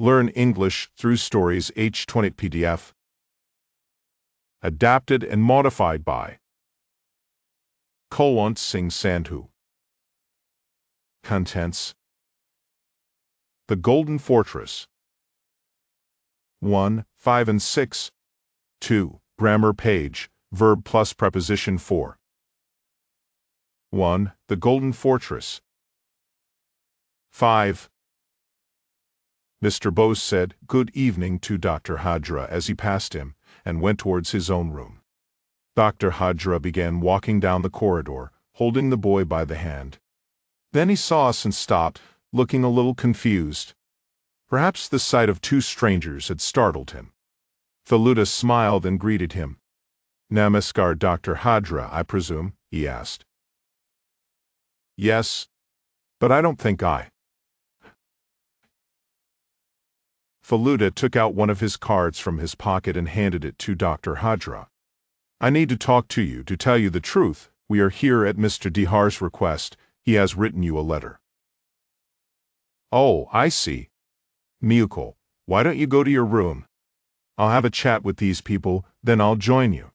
Learn English through Stories H20 PDF. Adapted and modified by Kulwant Singh Sandhu. Contents The Golden Fortress 1, 5 and 6 2. Grammar page, verb plus preposition 4 1. The Golden Fortress 5. Mr. Bose said good evening to Dr. Hajra as he passed him and went towards his own room. Dr. Hajra began walking down the corridor, holding the boy by the hand. Then he saw us and stopped, looking a little confused. Perhaps the sight of two strangers had startled him. Feluda smiled and greeted him. Namaskar, Dr. Hajra, I presume, he asked. Yes, but I don't think I. Feluda took out one of his cards from his pocket and handed it to Dr. Hajra. I need to talk to you to tell you the truth. We are here at Mr. Dihar's request. He has written you a letter. Oh, I see. Mukul, why don't you go to your room? I'll have a chat with these people, then I'll join you.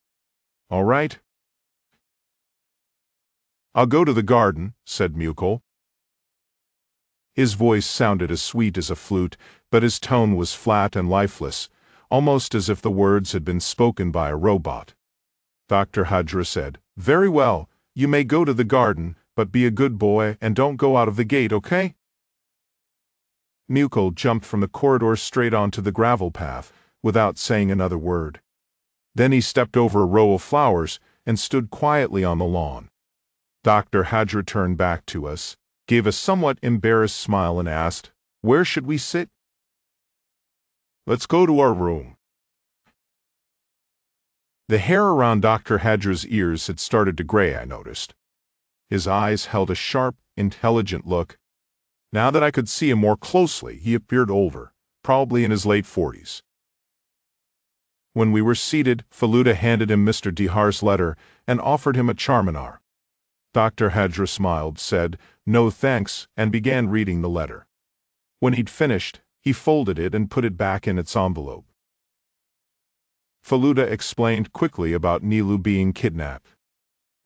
All right? I'll go to the garden, said Mukul. His voice sounded as sweet as a flute, but his tone was flat and lifeless, almost as if the words had been spoken by a robot. Dr. Hajra said, Very well, you may go to the garden, but be a good boy and don't go out of the gate, okay? Mukul jumped from the corridor straight onto the gravel path, without saying another word. Then he stepped over a row of flowers and stood quietly on the lawn. Dr. Hajra turned back to us, gave a somewhat embarrassed smile and asked, Where should we sit? Let's go to our room. The hair around Dr. Hajra's ears had started to gray, I noticed. His eyes held a sharp, intelligent look. Now that I could see him more closely, he appeared older, probably in his late forties. When we were seated, Feluda handed him Mr. Dihar's letter and offered him a charminar. Dr. Hajra smiled, said, No thanks, and began reading the letter. When he'd finished, he folded it and put it back in its envelope. Feluda explained quickly about Nilu being kidnapped.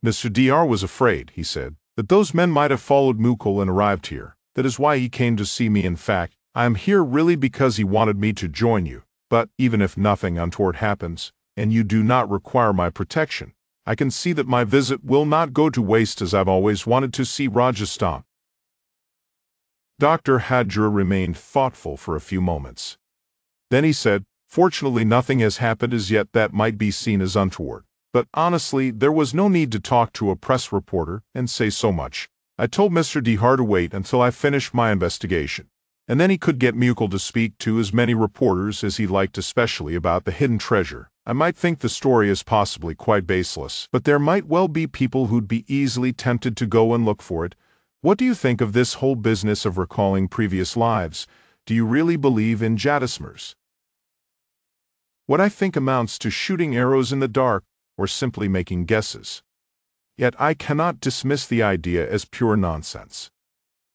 Mr. Dihar was afraid, he said, that those men might have followed Mukul and arrived here. That is why he came to see me. In fact, I am here really because he wanted me to join you. But even if nothing untoward happens, and you do not require my protection, I can see that my visit will not go to waste as I've always wanted to see Rajasthan. Dr. Hajra remained thoughtful for a few moments. Then he said, Fortunately, nothing has happened as yet that might be seen as untoward. But honestly, there was no need to talk to a press reporter and say so much. I told Mr. Dihar to wait until I finished my investigation and then he could get Mukul to speak to as many reporters as he liked especially about the hidden treasure. I might think the story is possibly quite baseless, but there might well be people who'd be easily tempted to go and look for it. What do you think of this whole business of recalling previous lives? Do you really believe in jatismars? What I think amounts to shooting arrows in the dark or simply making guesses. Yet I cannot dismiss the idea as pure nonsense.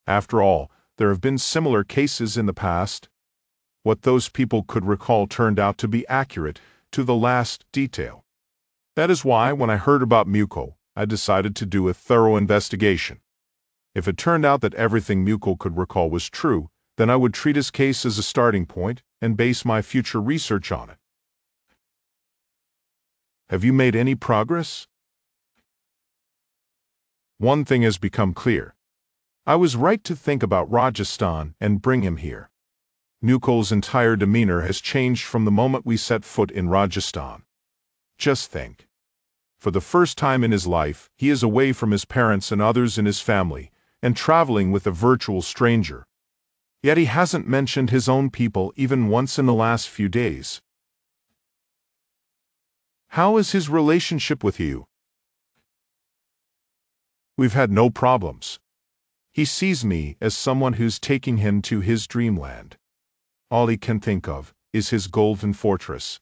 After all, there have been similar cases in the past. What those people could recall turned out to be accurate to the last detail. That is why, when I heard about Mukul, I decided to do a thorough investigation. If it turned out that everything Mukul could recall was true, then I would treat his case as a starting point and base my future research on it. Have you made any progress? One thing has become clear. I was right to think about Rajasthan and bring him here. Mukul's entire demeanor has changed from the moment we set foot in Rajasthan. Just think. For the first time in his life, he is away from his parents and others in his family, and traveling with a virtual stranger. Yet he hasn't mentioned his own people even once in the last few days. How is his relationship with you? We've had no problems. He sees me as someone who's taking him to his dreamland. All he can think of is his golden fortress.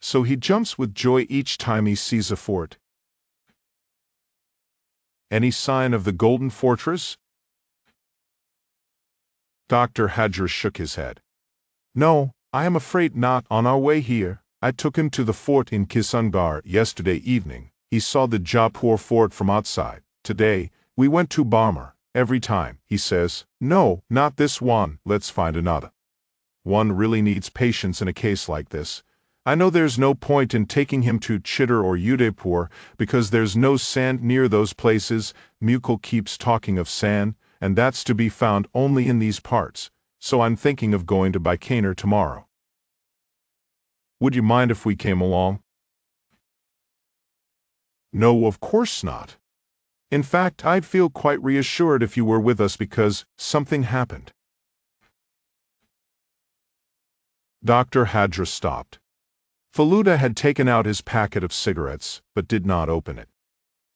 So he jumps with joy each time he sees a fort. Any sign of the golden fortress? Dr. Hajra shook his head. No, I am afraid not. On our way here, I took him to the fort in Kishangarh yesterday evening. He saw the Jaipur fort from outside. Today, we went to Barmer. Every time, he says, No, not this one, let's find another. One really needs patience in a case like this. I know there's no point in taking him to Chittor or Udaipur because there's no sand near those places. Mukul keeps talking of sand, and that's to be found only in these parts, so I'm thinking of going to Bikaner tomorrow. Would you mind if we came along? No, of course not. In fact, I'd feel quite reassured if you were with us because something happened. Dr. Hajra stopped. Feluda had taken out his packet of cigarettes, but did not open it.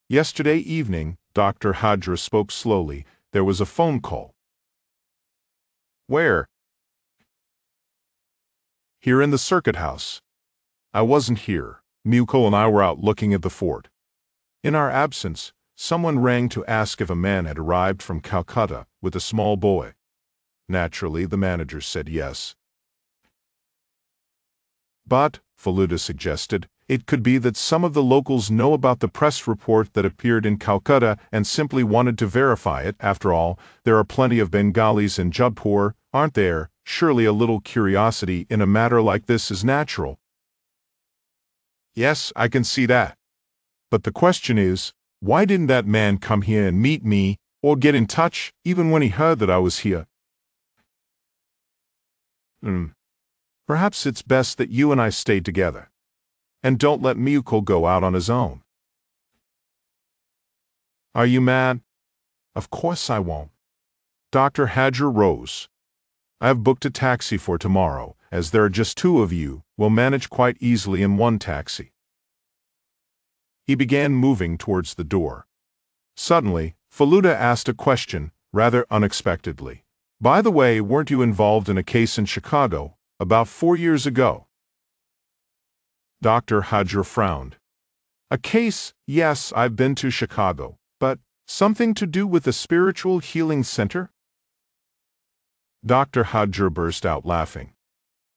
Yesterday evening, Dr. Hajra spoke slowly, there was a phone call. Where? Here in the circuit house. I wasn't here. Mukul and I were out looking at the fort. In our absence, someone rang to ask if a man had arrived from Calcutta with a small boy. Naturally, the manager said yes. But, Feluda suggested, it could be that some of the locals know about the press report that appeared in Calcutta and simply wanted to verify it. After all, there are plenty of Bengalis in Jaipur, aren't there? Surely a little curiosity in a matter like this is natural. Yes, I can see that. But the question is, why didn't that man come here and meet me or get in touch even when he heard that I was here? Hmm. Perhaps it's best that you and I stay together. And don't let Mukul go out on his own. Are you mad? Of course I won't. Dr. Hajra rose. I have booked a taxi for tomorrow, as there are just two of you, we'll manage quite easily in one taxi. He began moving towards the door. Suddenly, Feluda asked a question, rather unexpectedly. By the way, weren't you involved in a case in Chicago, about four years ago? Dr. Hajra frowned. A case, yes, I've been to Chicago, but something to do with a spiritual healing center? Dr. Hajra burst out laughing.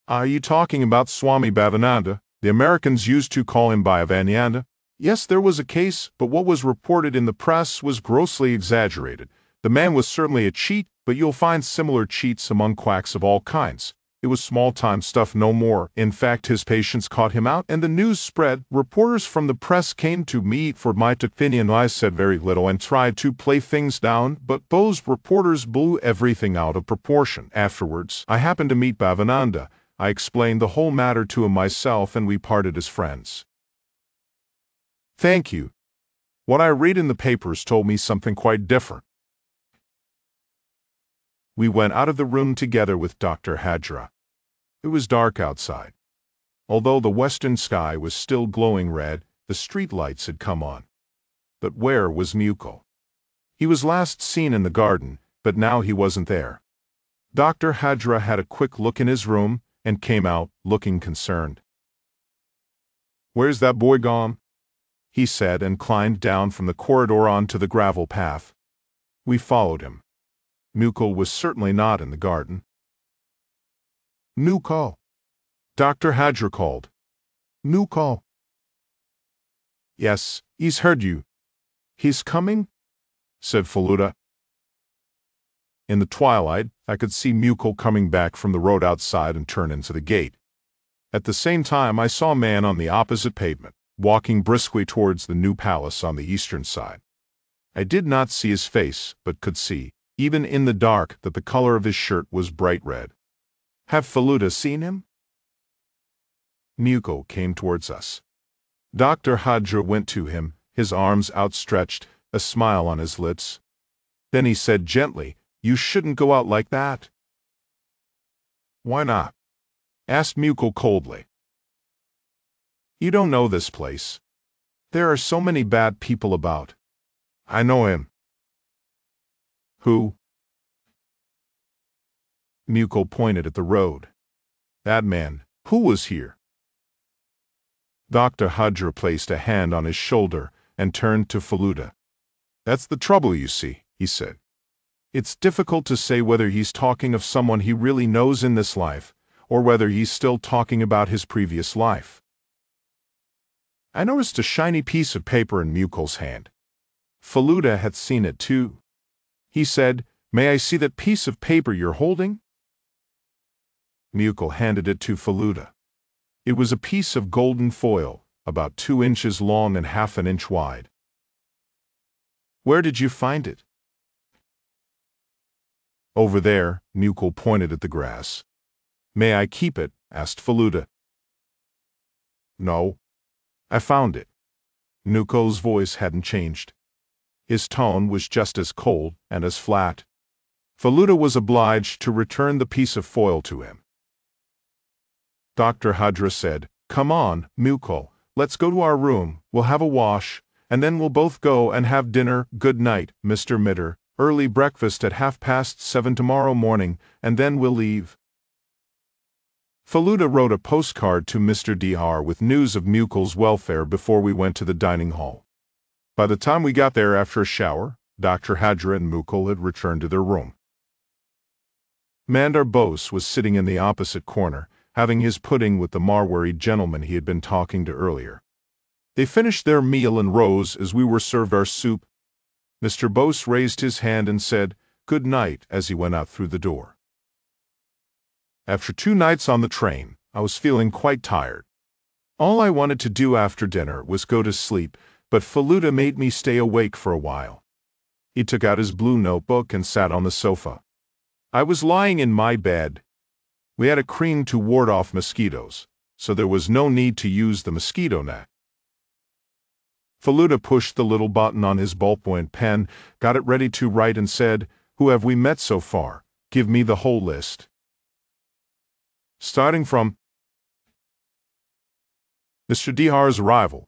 Are you talking about Swami Bhavananda? The Americans used to call him Bhavananda. Yes, there was a case, but what was reported in the press was grossly exaggerated. The man was certainly a cheat, but you'll find similar cheats among quacks of all kinds. It was small-time stuff no more. In fact, his patients caught him out, and the news spread. Reporters from the press came to me for my opinion. I said very little and tried to play things down, but those reporters blew everything out of proportion. Afterwards, I happened to meet Bhavananda. I explained the whole matter to him myself, and we parted as friends. Thank you. What I read in the papers told me something quite different. We went out of the room together with Dr. Hajra. It was dark outside. Although the western sky was still glowing red, the street lights had come on. But where was Mukul? He was last seen in the garden, but now he wasn't there. Dr. Hajra had a quick look in his room and came out, looking concerned. Where's that boy gone? He said and climbed down from the corridor onto the gravel path. We followed him. Mukul was certainly not in the garden. Mukul. Dr. Hajra called. New call. Yes, he's heard you. He's coming? said Feluda. In the twilight, I could see Mukul coming back from the road outside and turn into the gate. At the same time, I saw a man on the opposite pavement, walking briskly towards the new palace on the eastern side. I did not see his face, but could see, even in the dark, that the color of his shirt was bright red. Have Feluda seen him? Mukul came towards us. Dr. Hajra went to him, his arms outstretched, a smile on his lips. Then he said gently, You shouldn't go out like that. Why not? asked Mukul coldly. You don't know this place. There are so many bad people about. I know him. Who? Mukul pointed at the road. That man, who was here? Dr. Hajra placed a hand on his shoulder and turned to Feluda. That's the trouble, you see, he said. It's difficult to say whether he's talking of someone he really knows in this life, or whether he's still talking about his previous life. I noticed a shiny piece of paper in Mukul's hand. Feluda had seen it too. He said, May I see that piece of paper you're holding? Mukul handed it to Feluda. It was a piece of golden foil, about two inches long and half an inch wide. Where did you find it? Over there, Mukul pointed at the grass. May I keep it? asked Feluda. No. I found it. Mukul's voice hadn't changed. His tone was just as cold and as flat. Feluda was obliged to return the piece of foil to him. Dr. Hajra said, Come on, Mukul, let's go to our room, we'll have a wash, and then we'll both go and have dinner. Good night, Mr. Mitter. Early breakfast at half past seven tomorrow morning, and then we'll leave. Feluda wrote a postcard to Mr. Dihar with news of Mukul's welfare before we went to the dining hall. By the time we got there after a shower, Dr. Hajra and Mukul had returned to their room. Mandar Bose was sitting in the opposite corner, having his pudding with the Marwari gentleman he had been talking to earlier. They finished their meal and rose as we were served our soup. Mr. Bose raised his hand and said, Good night, as he went out through the door. After two nights on the train, I was feeling quite tired. All I wanted to do after dinner was go to sleep but Feluda made me stay awake for a while. He took out his blue notebook and sat on the sofa. I was lying in my bed. We had a cream to ward off mosquitoes, so there was no need to use the mosquito net. Feluda pushed the little button on his ballpoint pen, got it ready to write, and said, Who have we met so far? Give me the whole list. Starting from Mr. Dihar's arrival,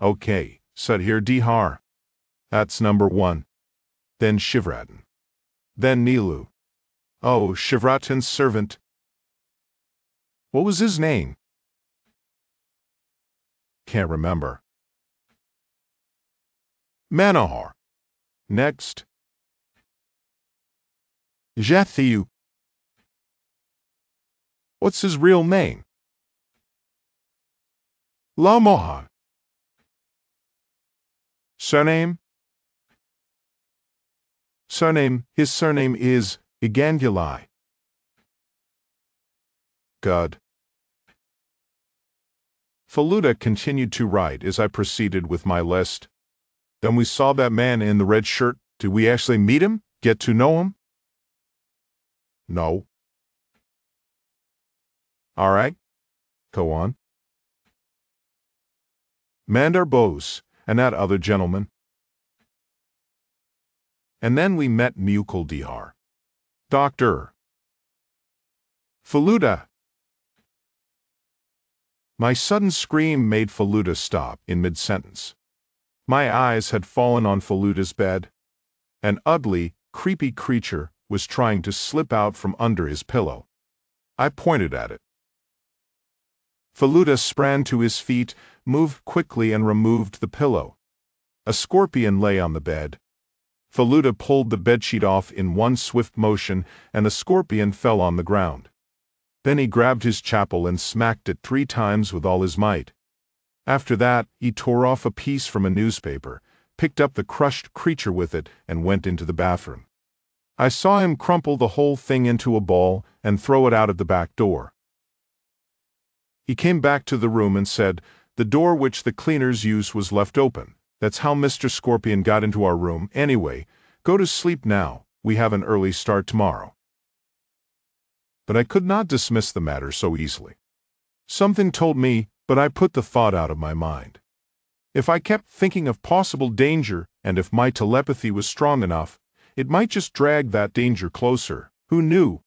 Okay, said here Dihar. That's number one. Then Shivratan. Then Nilu. Oh, Shivratan's servant. What was his name? Can't remember. Manohar. Next. Jatayu. What's his real name? Lalmohan. Surname? Surname, his surname is Igangulai. God. Feluda continued to write as I proceeded with my list. Then we saw that man in the red shirt. Did we actually meet him? Get to know him? No. All right. Go on. Mandar Bose, and that other gentleman. And then we met Mukul Dihar. Doctor. Feluda. My sudden scream made Feluda stop in mid-sentence. My eyes had fallen on Feluda's bed. An ugly, creepy creature was trying to slip out from under his pillow. I pointed at it. Feluda sprang to his feet, moved quickly and removed the pillow. A scorpion lay on the bed. Feluda pulled the bedsheet off in one swift motion, and the scorpion fell on the ground. Then he grabbed his chappal and smacked it three times with all his might. After that, he tore off a piece from a newspaper, picked up the crushed creature with it, and went into the bathroom. I saw him crumple the whole thing into a ball and throw it out of the back door. He came back to the room and said, The door which the cleaners used was left open. That's how Mr. Scorpion got into our room. Anyway, go to sleep now. We have an early start tomorrow. But I could not dismiss the matter so easily. Something told me, but I put the thought out of my mind. If I kept thinking of possible danger, and if my telepathy was strong enough, it might just drag that danger closer. Who knew?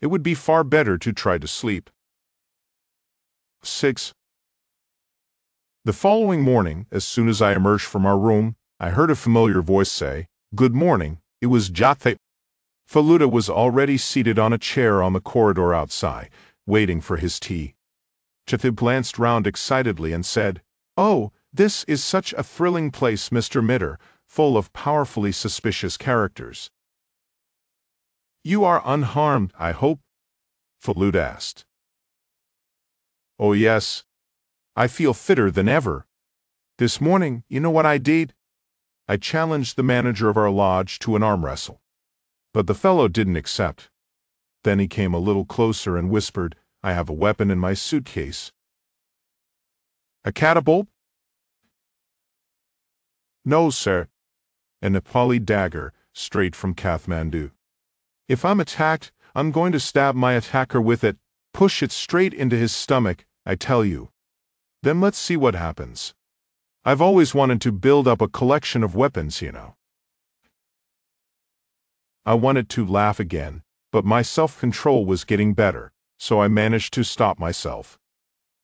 It would be far better to try to sleep. 6. The following morning, as soon as I emerged from our room, I heard a familiar voice say, Good morning. It was Jatayu. Feluda was already seated on a chair on the corridor outside, waiting for his tea. Chathib glanced round excitedly and said, Oh, this is such a thrilling place, Mr. Mitter, full of powerfully suspicious characters. You are unharmed, I hope? Falud asked. Oh, yes. I feel fitter than ever. This morning, you know what I did? I challenged the manager of our lodge to an arm wrestle. But the fellow didn't accept. Then he came a little closer and whispered, I have a weapon in my suitcase. A catapult? No, sir. A Nepali dagger, straight from Kathmandu. If I'm attacked, I'm going to stab my attacker with it, push it straight into his stomach, I tell you. Then let's see what happens. I've always wanted to build up a collection of weapons, you know. I wanted to laugh again, but my self-control was getting better, so I managed to stop myself.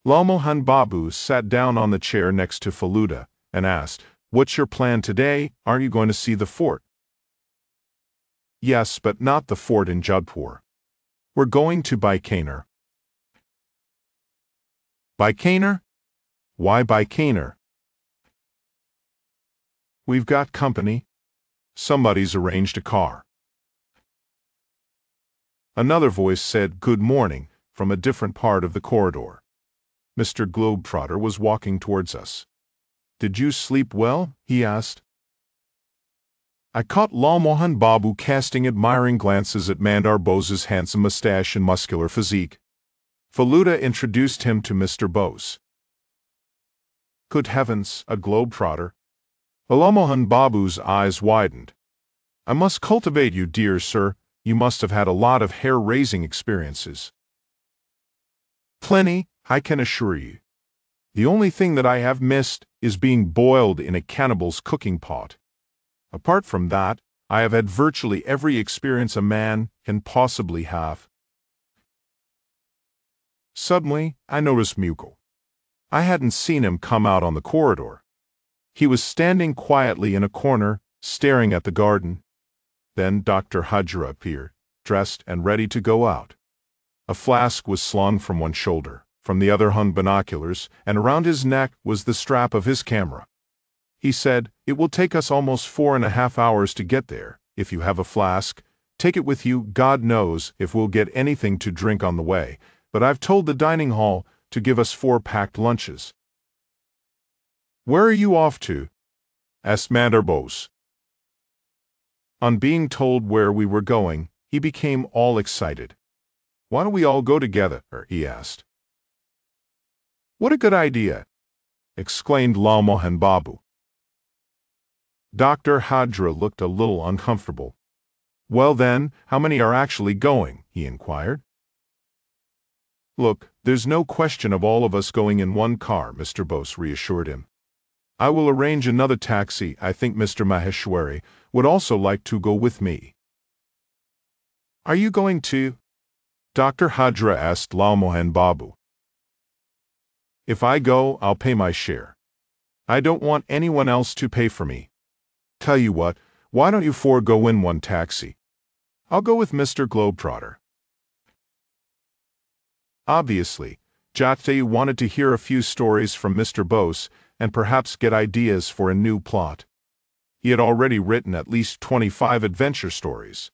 Lalmohan Babu sat down on the chair next to Feluda and asked, What's your plan today? Aren't you going to see the fort? Yes, but not the fort in Jodhpur. We're going to Bikaner. Bikaner? Why Bikaner? We've got company. Somebody's arranged a car. Another voice said, Good morning, from a different part of the corridor. Mr. Globetrotter was walking towards us. Did you sleep well? he asked. I caught Lalmohan Babu casting admiring glances at Mandar Bose's handsome mustache and muscular physique. Feluda introduced him to Mr. Bose. Good heavens, a globetrotter. Lalmohan Babu's eyes widened. I must cultivate you, dear sir. You must have had a lot of hair-raising experiences. Plenty, I can assure you. The only thing that I have missed is being boiled in a cannibal's cooking pot. Apart from that, I have had virtually every experience a man can possibly have. Suddenly, I noticed Mukul. I hadn't seen him come out on the corridor. He was standing quietly in a corner, staring at the garden. Then Dr. Hajra appeared, dressed and ready to go out. A flask was slung from one shoulder, from the other hung binoculars, and around his neck was the strap of his camera. He said, It will take us almost four and a half hours to get there. If you have a flask, take it with you. God knows if we'll get anything to drink on the way, but I've told the dining hall to give us four packed lunches. Where are you off to? asked Mandar Bose. On being told where we were going, he became all excited. Why don't we all go together? he asked. What a good idea! exclaimed Lalmohan Babu. Dr. Hajra looked a little uncomfortable. Well then, how many are actually going? he inquired. Look, there's no question of all of us going in one car, Mr. Bose reassured him. I will arrange another taxi. I think Mr. Maheshwari would also like to go with me. Are you going to? Dr. Hajra asked Lalmohan Babu. If I go, I'll pay my share. I don't want anyone else to pay for me. Tell you what, why don't you four go in one taxi? I'll go with Mr. Globetrotter. Obviously, Jatayu wanted to hear a few stories from Mr. Bose and perhaps get ideas for a new plot. He had already written at least 25 adventure stories.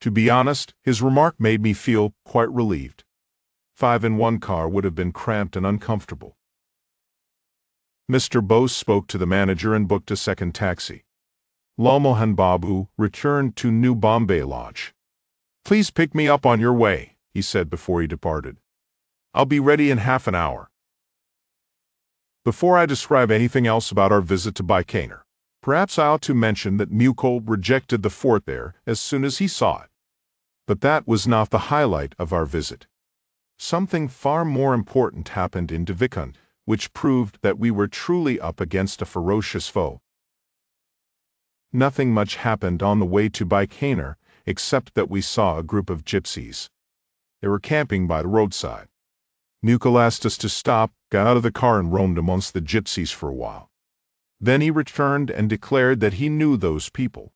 To be honest, his remark made me feel quite relieved. Five in one car would have been cramped and uncomfortable. Mr. Bose spoke to the manager and booked a second taxi. Lalmohan Babu returned to New Bombay Lodge. Please pick me up on your way, he said before he departed. I'll be ready in half an hour. Before I describe anything else about our visit to Bikaner, perhaps I ought to mention that Mukul rejected the fort there as soon as he saw it. But that was not the highlight of our visit. Something far more important happened in Devikund, which proved that we were truly up against a ferocious foe. Nothing much happened on the way to Bikaner except that we saw a group of gypsies. They were camping by the roadside. Mukul asked us to stop, got out of the car and roamed amongst the gypsies for a while. Then he returned and declared that he knew those people.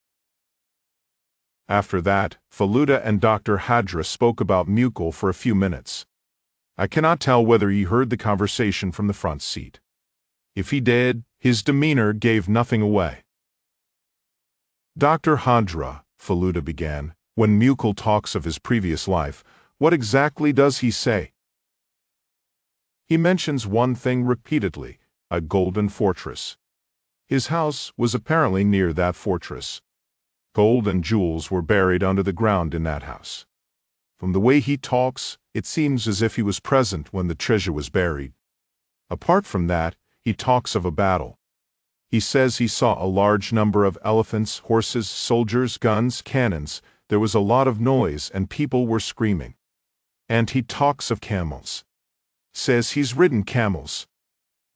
After that, Feluda and Dr. Hajra spoke about Mukul for a few minutes. I cannot tell whether he heard the conversation from the front seat. If he did, his demeanor gave nothing away. Dr. Hajra, Feluda began, When Mukul talks of his previous life, what exactly does he say? He mentions one thing repeatedly, a golden fortress. His house was apparently near that fortress. Gold and jewels were buried under the ground in that house. From the way he talks, it seems as if he was present when the treasure was buried. Apart from that, he talks of a battle. He says he saw a large number of elephants, horses, soldiers, guns, cannons. There was a lot of noise and people were screaming. And he talks of camels. Says he's ridden camels.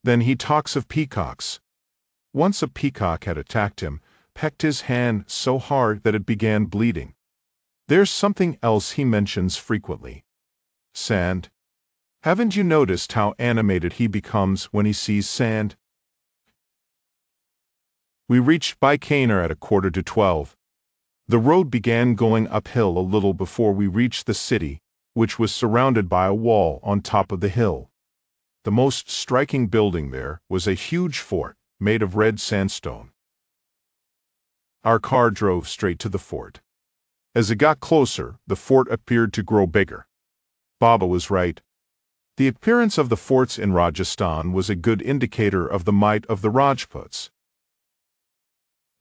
Then he talks of peacocks. Once a peacock had attacked him, pecked his hand so hard that it began bleeding. There's something else he mentions frequently. Sand. Haven't you noticed how animated he becomes when he sees sand? We reached Bikaner at a quarter to twelve. The road began going uphill a little before we reached the city, which was surrounded by a wall on top of the hill. The most striking building there was a huge fort made of red sandstone. Our car drove straight to the fort. As it got closer, the fort appeared to grow bigger. Baba was right. The appearance of the forts in Rajasthan was a good indicator of the might of the Rajputs.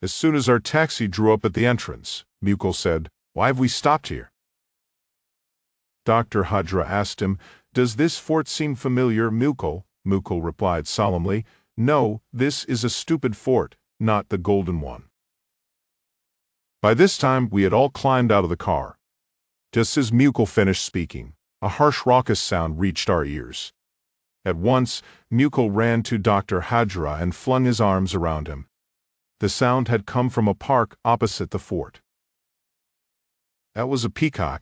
As soon as our taxi drew up at the entrance, Mukul said, Why have we stopped here? Dr. Hajra asked him, Does this fort seem familiar, Mukul? Mukul replied solemnly, No, this is a stupid fort, not the golden one. By this time, we had all climbed out of the car. Just as Mukul finished speaking, a harsh raucous sound reached our ears. At once, Mukul ran to Dr. Hajra and flung his arms around him. The sound had come from a park opposite the fort. That was a peacock.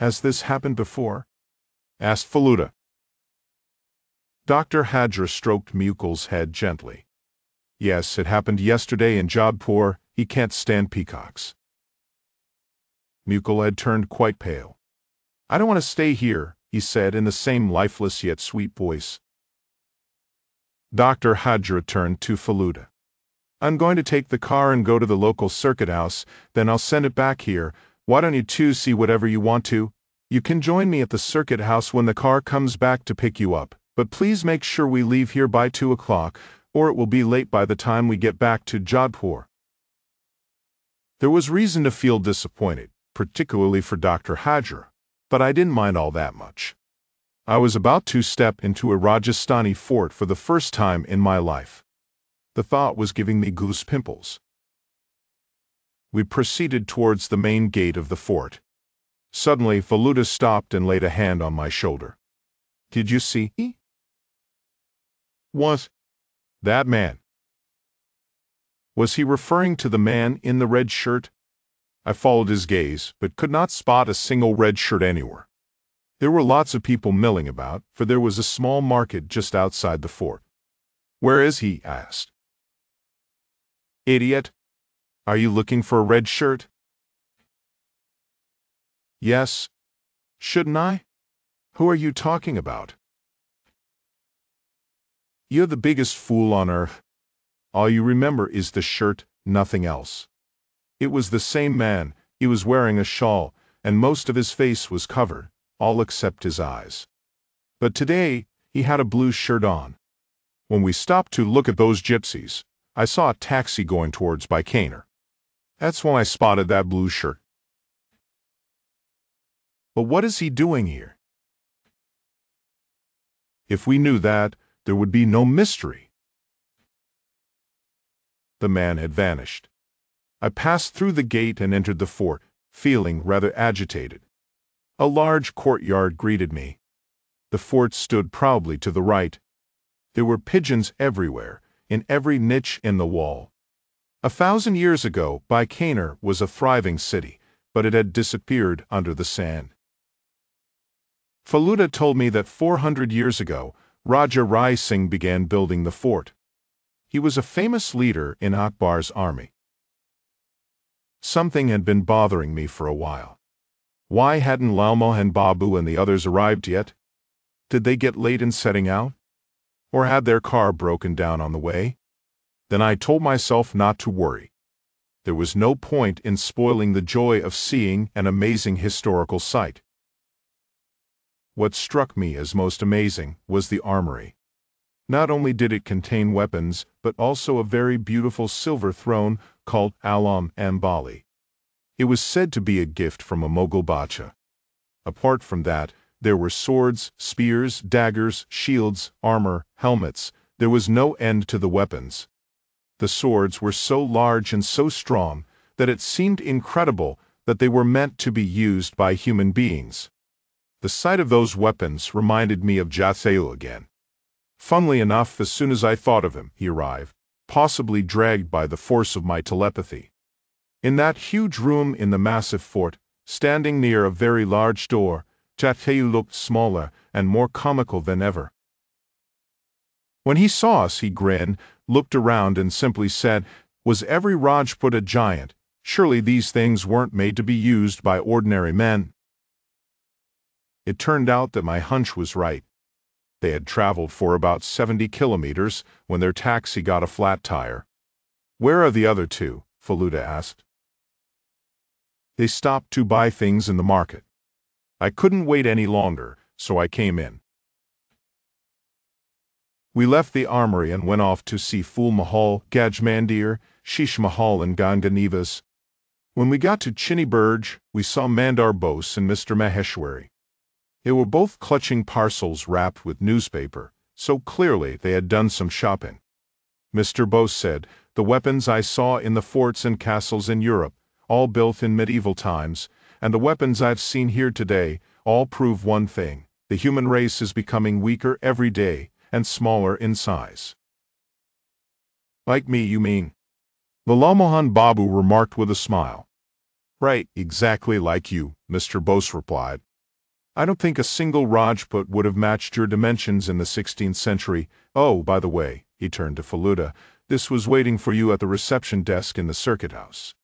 Has this happened before? asked Feluda. Dr. Hajra stroked Mukul's head gently. Yes, it happened yesterday in Jodhpur. He can't stand peacocks. Mukul had turned quite pale. I don't want to stay here, he said in the same lifeless yet sweet voice. Dr. Hajra turned to Feluda. I'm going to take the car and go to the local circuit house, then I'll send it back here. Why don't you two see whatever you want to? You can join me at the circuit house when the car comes back to pick you up, but please make sure we leave here by 2 o'clock, or it will be late by the time we get back to Jodhpur. There was reason to feel disappointed, particularly for Dr. Hajra, but I didn't mind all that much. I was about to step into a Rajasthani fort for the first time in my life. The thought was giving me goose pimples. We proceeded towards the main gate of the fort. Suddenly, Feluda stopped and laid a hand on my shoulder. Did you see? What? That man. Was he referring to the man in the red shirt? I followed his gaze, but could not spot a single red shirt anywhere. There were lots of people milling about, for there was a small market just outside the fort. Where is he? I asked. Idiot. Are you looking for a red shirt? Yes. Shouldn't I? Who are you talking about? You're the biggest fool on earth. All you remember is the shirt, nothing else. It was the same man, he was wearing a shawl, and most of his face was covered, all except his eyes. But today, he had a blue shirt on. When we stopped to look at those gypsies, I saw a taxi going towards Bikaner. That's when I spotted that blue shirt. But what is he doing here? If we knew that, there would be no mystery. The man had vanished. I passed through the gate and entered the fort, feeling rather agitated. A large courtyard greeted me. The fort stood proudly to the right. There were pigeons everywhere, in every niche in the wall. A thousand years ago, Bikaner was a thriving city, but it had disappeared under the sand. Feluda told me that 400 years ago, Raja Rai Singh began building the fort. He was a famous leader in Akbar's army. Something had been bothering me for a while. Why hadn't Lalmohan Babu and the others arrived yet? Did they get late in setting out? or had their car broken down on the way? Then I told myself not to worry. There was no point in spoiling the joy of seeing an amazing historical sight. What struck me as most amazing was the armory. Not only did it contain weapons, but also a very beautiful silver throne called Alam Ambali. It was said to be a gift from a Mughal Bacha. Apart from that, there were swords, spears, daggers, shields, armor, helmets. There was no end to the weapons. The swords were so large and so strong that it seemed incredible that they were meant to be used by human beings. The sight of those weapons reminded me of Jatayu again. Funnily enough, as soon as I thought of him, he arrived, possibly dragged by the force of my telepathy. In that huge room in the massive fort, standing near a very large door, Jatayu looked smaller and more comical than ever. When he saw us, he grinned, looked around, and simply said, Was every Rajput a giant? Surely these things weren't made to be used by ordinary men. It turned out that my hunch was right. They had traveled for about 70 kilometers when their taxi got a flat tire. Where are the other two? Feluda asked. They stopped to buy things in the market. I couldn't wait any longer, so I came in. We left the armory and went off to see Phul Mahal, Gajmandir, Shish Mahal, and Ganganivas. When we got to Chinni Burj, we saw Mandar Bose and Mr. Maheshwari. They were both clutching parcels wrapped with newspaper, so clearly they had done some shopping. Mr. Bose said, The weapons I saw in the forts and castles in Europe, all built in medieval times, and the weapons I've seen here today, all prove one thing the human race is becoming weaker every day and smaller in size. Like me, you mean? Lalmohan Babu remarked with a smile. Right, exactly like you, Mr. Bose replied. I don't think a single Rajput would have matched your dimensions in the 16th century. Oh, by the way, he turned to Feluda, this was waiting for you at the reception desk in the circuit house.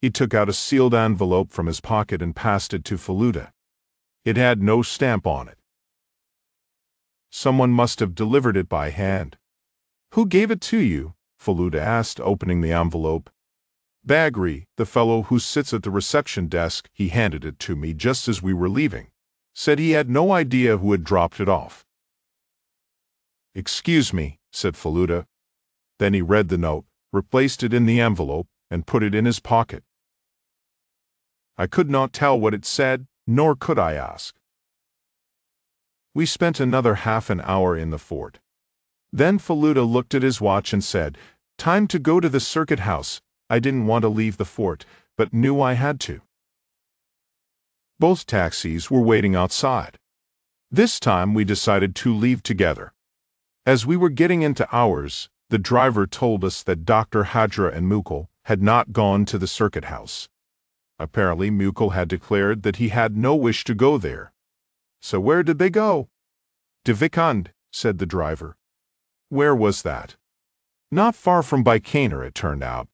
He took out a sealed envelope from his pocket and passed it to Feluda. It had no stamp on it. Someone must have delivered it by hand. Who gave it to you? Feluda asked, opening the envelope. Bagri, the fellow who sits at the reception desk, he handed it to me just as we were leaving. Said he had no idea who had dropped it off. Excuse me, said Feluda. Then he read the note, replaced it in the envelope, and put it in his pocket. I could not tell what it said, nor could I ask. We spent another half an hour in the fort. Then Feluda looked at his watch and said, Time to go to the circuit house. I didn't want to leave the fort, but knew I had to. Both taxis were waiting outside. This time we decided to leave together. As we were getting into ours, the driver told us that Dr. Hajra and Mukul had not gone to the circuit house. Apparently, Mukul had declared that he had no wish to go there. So where did they go? To Vikund, said the driver. Where was that? Not far from Bikaner, it turned out.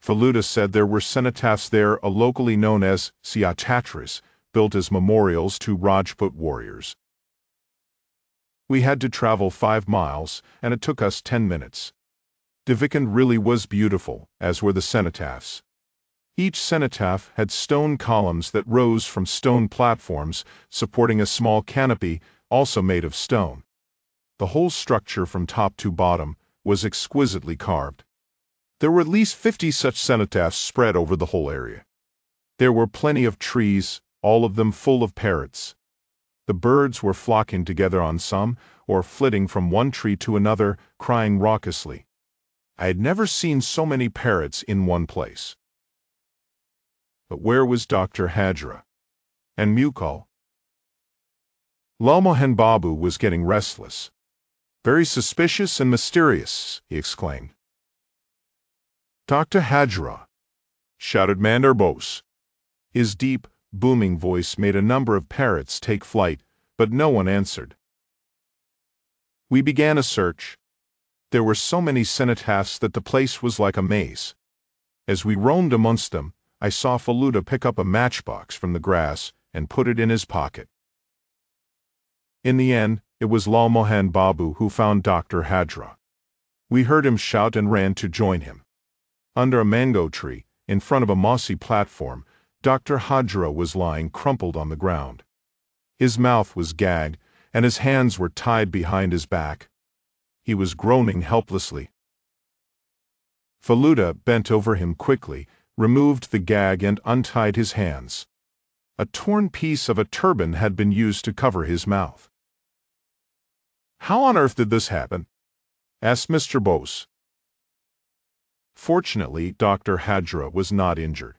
Feluda said there were cenotaphs there, a locally known as Siachatras, built as memorials to Rajput warriors. We had to travel five miles, and it took us ten minutes. Devikund really was beautiful, as were the cenotaphs. Each cenotaph had stone columns that rose from stone platforms supporting a small canopy, also made of stone. The whole structure from top to bottom was exquisitely carved. There were at least 50 such cenotaphs spread over the whole area. There were plenty of trees, all of them full of parrots. The birds were flocking together on some, or flitting from one tree to another, crying raucously. I had never seen so many parrots in one place. But where was Dr. Hajra? And Mukul? Lalmohan Babu was getting restless. Very suspicious and mysterious, he exclaimed. Dr. Hajra, shouted Mandar Bose. His deep, booming voice made a number of parrots take flight, but no one answered. We began a search. There were so many cenotaphs that the place was like a maze. As we roamed amongst them, I saw Feluda pick up a matchbox from the grass and put it in his pocket. In the end, it was Lal Mohan Babu who found Dr. Hajra. We heard him shout and ran to join him. Under a mango tree, in front of a mossy platform, Dr. Hajra was lying crumpled on the ground. His mouth was gagged, and his hands were tied behind his back. He was groaning helplessly. Feluda bent over him quickly, removed the gag and untied his hands. A torn piece of a turban had been used to cover his mouth. How on earth did this happen? asked Mr. Bose. Fortunately, Dr. Hajra was not injured.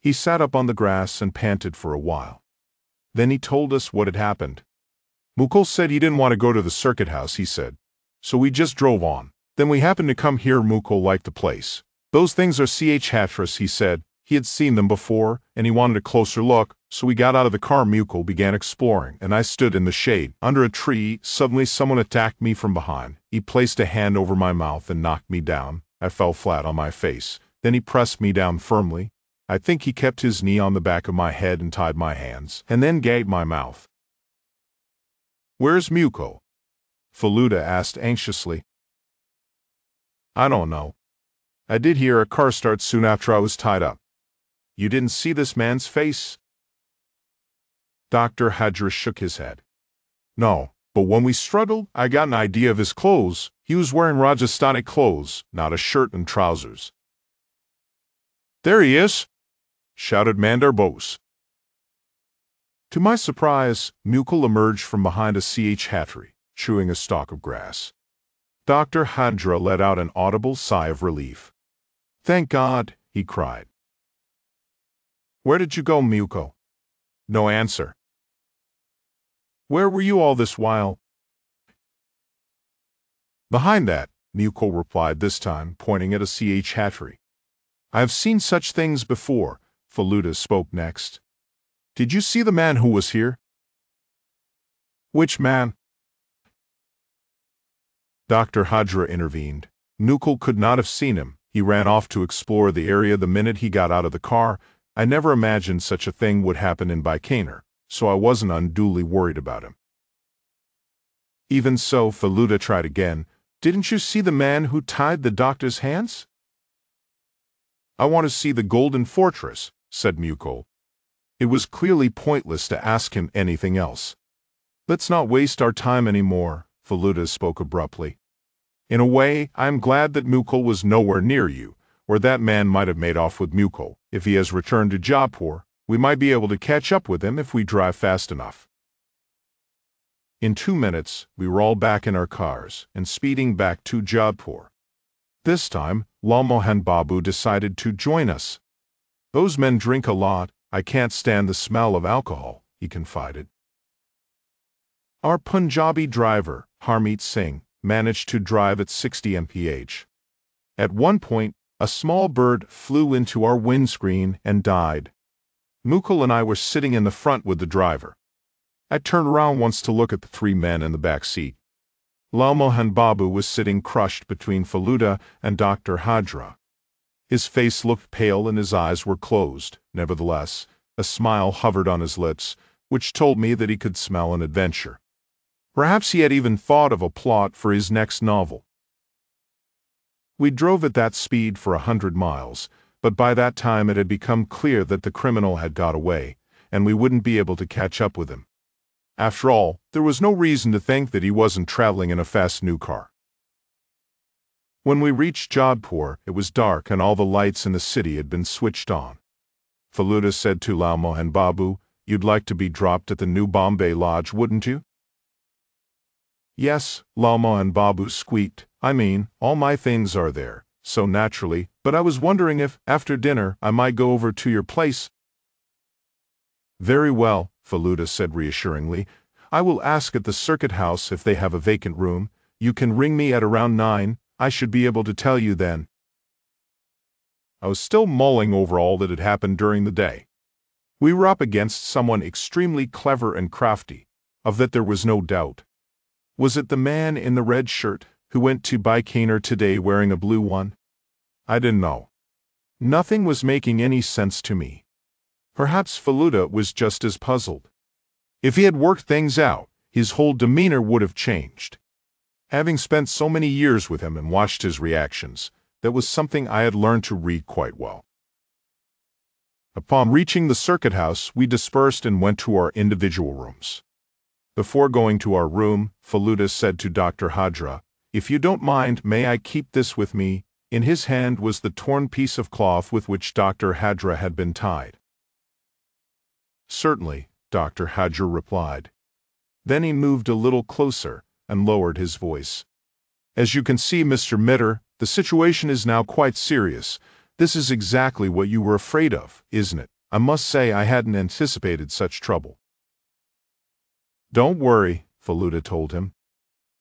He sat up on the grass and panted for a while. Then he told us what had happened. Mukul said he didn't want to go to the circuit house, he said. So we just drove on. Then we happened to come here Mukul liked the place. Those things are chhatris, he said. He had seen them before, and he wanted a closer look, so we got out of the car Mukul began exploring, and I stood in the shade. Under a tree, suddenly someone attacked me from behind. He placed a hand over my mouth and knocked me down. I fell flat on my face. Then he pressed me down firmly. I think he kept his knee on the back of my head and tied my hands, and then gagged my mouth. Where's Mukul? Feluda asked anxiously. I don't know. I did hear a car start soon after I was tied up. You didn't see this man's face? Dr. Hajra shook his head. No, but when we struggled, I got an idea of his clothes. He was wearing Rajasthani clothes, not a shirt and trousers. There he is, shouted Mandar Bose. To my surprise, Mukul emerged from behind a chhatri, chewing a stalk of grass. Dr. Hajra let out an audible sigh of relief. Thank God, he cried. Where did you go, Mukul? No answer. Where were you all this while? Behind that, Mukul replied this time, pointing at a chhatri. I have seen such things before, Feluda spoke next. Did you see the man who was here? Which man? Dr. Hajra intervened. Mukul could not have seen him. He ran off to explore the area the minute he got out of the car, I never imagined such a thing would happen in Bikaner, so I wasn't unduly worried about him. Even so, Feluda tried again. Didn't you see the man who tied the doctor's hands? I want to see the Golden Fortress, said Mukul. It was clearly pointless to ask him anything else. Let's not waste our time any more, Feluda spoke abruptly. In a way, I am glad that Mukul was nowhere near you, or that man might have made off with Mukul. If he has returned to Jodhpur, we might be able to catch up with him if we drive fast enough. In two minutes, we were all back in our cars and speeding back to Jodhpur. This time, Lalmohan Babu decided to join us. Those men drink a lot. I can't stand the smell of alcohol, he confided. Our Punjabi driver, Harmeet Singh, managed to drive at 60 mph. At one point, a small bird flew into our windscreen and died. Mukul and I were sitting in the front with the driver. I turned around once to look at the three men in the back seat. Lalmohan Babu was sitting crushed between Feluda and Dr. Hajra. His face looked pale and his eyes were closed. Nevertheless, a smile hovered on his lips, which told me that he could smell an adventure. Perhaps he had even thought of a plot for his next novel. We drove at that speed for a hundred miles, but by that time it had become clear that the criminal had got away, and we wouldn't be able to catch up with him. After all, there was no reason to think that he wasn't traveling in a fast new car. When we reached Jodhpur, it was dark and all the lights in the city had been switched on. Feluda said to Lalmohan Babu, You'd like to be dropped at the New Bombay Lodge, wouldn't you? Yes, Lalmohan Babu squeaked. I mean, all my things are there, so naturally, but I was wondering if, after dinner, I might go over to your place. Very well, Feluda said reassuringly. I will ask at the circuit house if they have a vacant room. You can ring me at around nine. I should be able to tell you then. I was still mulling over all that had happened during the day. We were up against someone extremely clever and crafty, of that there was no doubt. Was it the man in the red shirt who went to Bikaner today wearing a blue one? I didn't know. Nothing was making any sense to me. Perhaps Feluda was just as puzzled. If he had worked things out, his whole demeanor would have changed. Having spent so many years with him and watched his reactions, that was something I had learned to read quite well. Upon reaching the circuit house, we dispersed and went to our individual rooms. Before going to our room, Feluda said to Dr. Hajra, If you don't mind, may I keep this with me? In his hand was the torn piece of cloth with which Dr. Hajra had been tied. Certainly, Dr. Hajra replied. Then he moved a little closer and lowered his voice. As you can see, Mr. Mitter, the situation is now quite serious. This is exactly what you were afraid of, isn't it? I must say I hadn't anticipated such trouble. Don't worry, Feluda told him.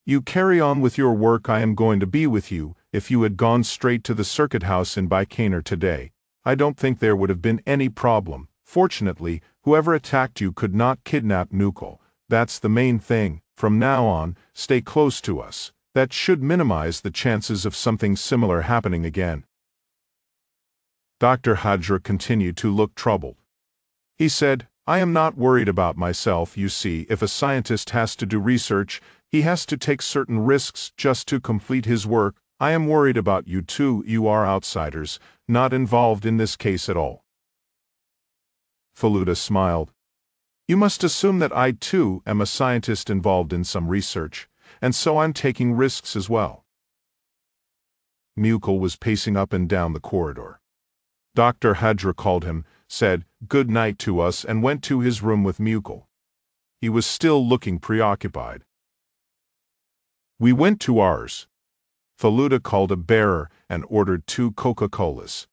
You carry on with your work I am going to be with you. If you had gone straight to the circuit house in Bikaner today, I don't think there would have been any problem. Fortunately, whoever attacked you could not kidnap Mukul. That's the main thing. From now on, stay close to us. That should minimize the chances of something similar happening again. Dr. Hajra continued to look troubled. He said, I am not worried about myself, you see, if a scientist has to do research, he has to take certain risks just to complete his work. I am worried about you too, you are outsiders, not involved in this case at all. Feluda smiled. You must assume that I too am a scientist involved in some research, and so I'm taking risks as well. Mukul was pacing up and down the corridor. Dr. Hajra called him, said good night to us and went to his room with Mukul. He was still looking preoccupied. We went to ours. Feluda called a bearer and ordered two Coca-Colas.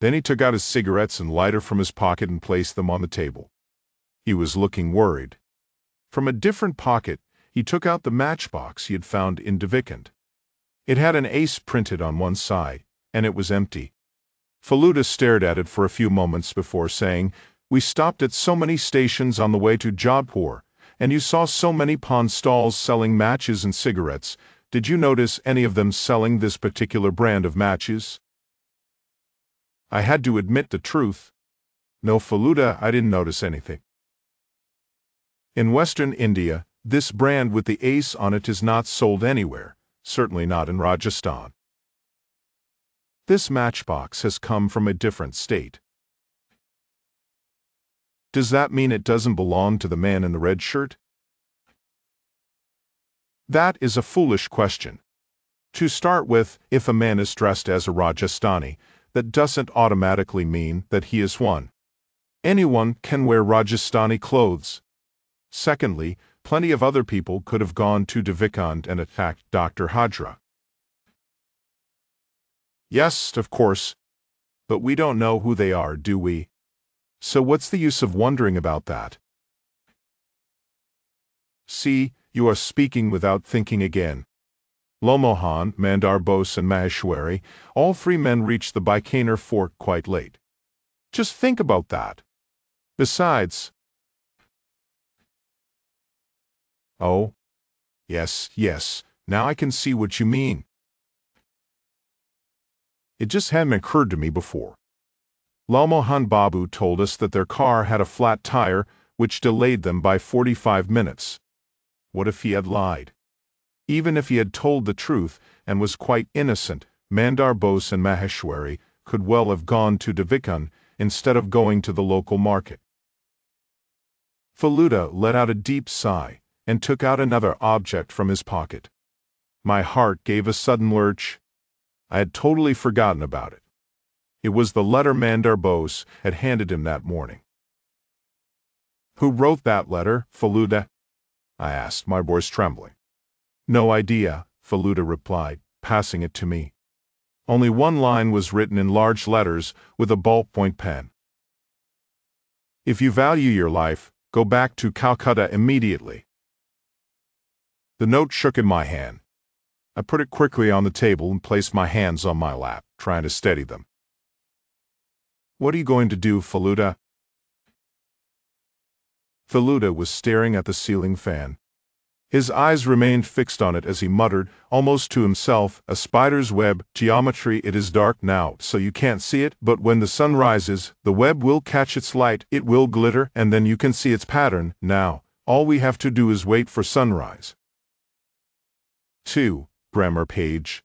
Then he took out his cigarettes and lighter from his pocket and placed them on the table. He was looking worried. From a different pocket, he took out the matchbox he had found in Devikund. It had an ace printed on one side, and it was empty. Feluda stared at it for a few moments before saying, We stopped at so many stations on the way to Jodhpur, and you saw so many pawn stalls selling matches and cigarettes. Did you notice any of them selling this particular brand of matches? I had to admit the truth. No, Feluda, I didn't notice anything. In Western India, this brand with the ace on it is not sold anywhere, certainly not in Rajasthan. This matchbox has come from a different state. Does that mean it doesn't belong to the man in the red shirt? That is a foolish question. To start with, if a man is dressed as a Rajasthani, that doesn't automatically mean that he is one. Anyone can wear Rajasthani clothes. Secondly, plenty of other people could have gone to Devikund and attacked Dr. Hajra. Yes, of course. But we don't know who they are, do we? So what's the use of wondering about that? See, you are speaking without thinking again. Lalmohan, Mandar Bose, and Maheshwari, all three men reached the Bikaner fort quite late. Just think about that. Besides... Oh, yes, yes, now I can see what you mean. It just hadn't occurred to me before. Lalmohan Babu told us that their car had a flat tire, which delayed them by 45 minutes. What if he had lied? Even if he had told the truth and was quite innocent, Mandar Bose and Maheshwari could well have gone to Devikund instead of going to the local market. Feluda let out a deep sigh and took out another object from his pocket. My heart gave a sudden lurch. I had totally forgotten about it. It was the letter Mandar Bose had handed him that morning. Who wrote that letter, Feluda? I asked, my voice trembling. No idea, Feluda replied, passing it to me. Only one line was written in large letters with a ballpoint pen. If you value your life, go back to Calcutta immediately. The note shook in my hand. I put it quickly on the table and placed my hands on my lap, trying to steady them. What are you going to do, Feluda? Feluda was staring at the ceiling fan. His eyes remained fixed on it as he muttered, almost to himself, a spider's web, geometry it is dark now, so you can't see it, but when the sun rises, the web will catch its light, it will glitter, and then you can see its pattern, now. All we have to do is wait for sunrise. 2 grammar page